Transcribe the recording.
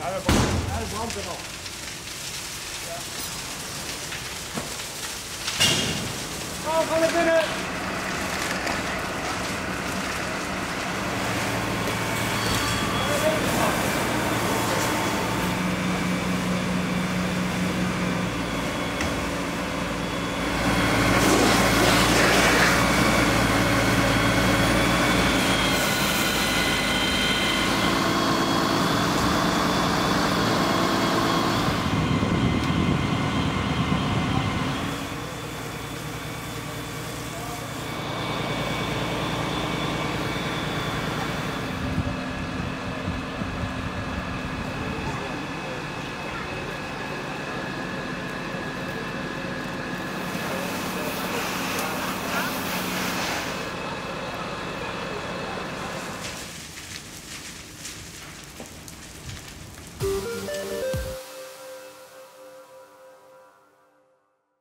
Ja, dat brandt er nog. Ja. Oh, ga naar binnen!